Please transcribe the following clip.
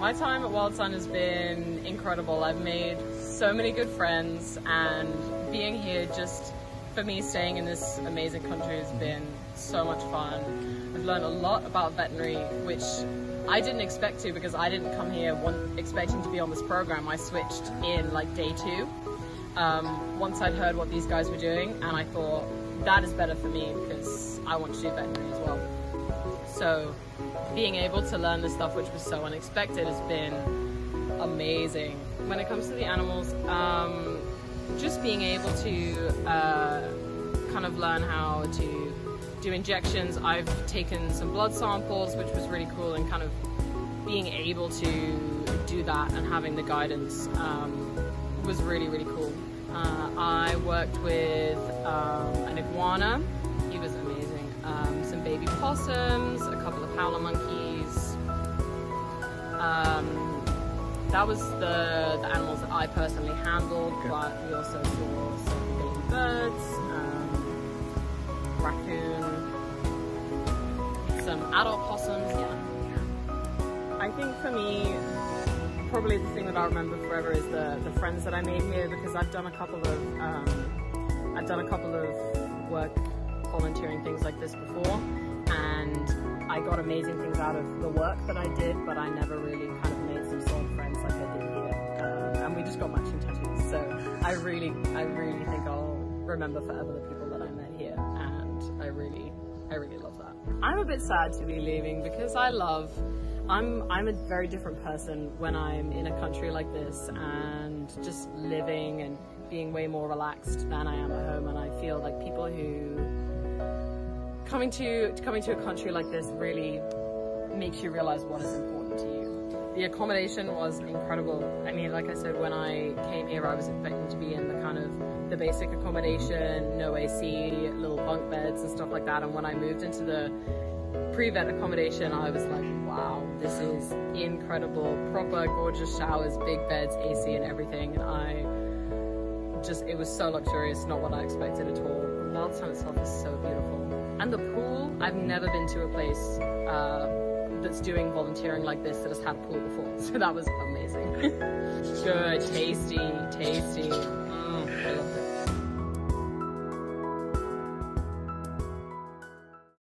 My time at Wild Sun has been incredible. I've made so many good friends and being here just for me staying in this amazing country has been so much fun. I've learned a lot about veterinary, which I didn't expect to because I didn't come here one, expecting to be on this program. I switched in like day two. Um, once I'd heard what these guys were doing and I thought that is better for me because I want to do veterinary as well. So being able to learn this stuff which was so unexpected has been amazing. When it comes to the animals, um, just being able to uh, kind of learn how to do injections. I've taken some blood samples, which was really cool, and kind of being able to do that and having the guidance um, was really, really cool. Uh, I worked with um, an iguana, he was amazing. Um, some baby possums, howler monkeys. Um, that was the, the animals that I personally handled, okay. but we also saw some baby birds, um, raccoon, some adult possums, yeah. I think for me, probably the thing that I'll remember forever is the, the friends that I made here because I've done a couple of, um, I've done a couple of work volunteering things like this before I got amazing things out of the work that I did, but I never really kind of made some solid friends like I did here. Um, and we just got matching tattoos. So I really, I really think I'll remember forever the people that I met here. And I really, I really love that. I'm a bit sad to be leaving because I love, I'm, I'm a very different person when I'm in a country like this and just living and being way more relaxed than I am at home. And I feel like people who coming to coming to a country like this really makes you realize what is important to you. The accommodation was incredible. I mean, like I said, when I came here, I was expecting to be in the kind of the basic accommodation, no AC, little bunk beds and stuff like that. And when I moved into the pre-vet accommodation, I was like, wow, this is incredible. Proper gorgeous showers, big beds, AC and everything. And I just, it was so luxurious, not what I expected at all. Wild itself is so beautiful. And the pool, I've never been to a place uh, that's doing volunteering like this that has had a pool before. So that was amazing. Good, tasty, tasty. Mm.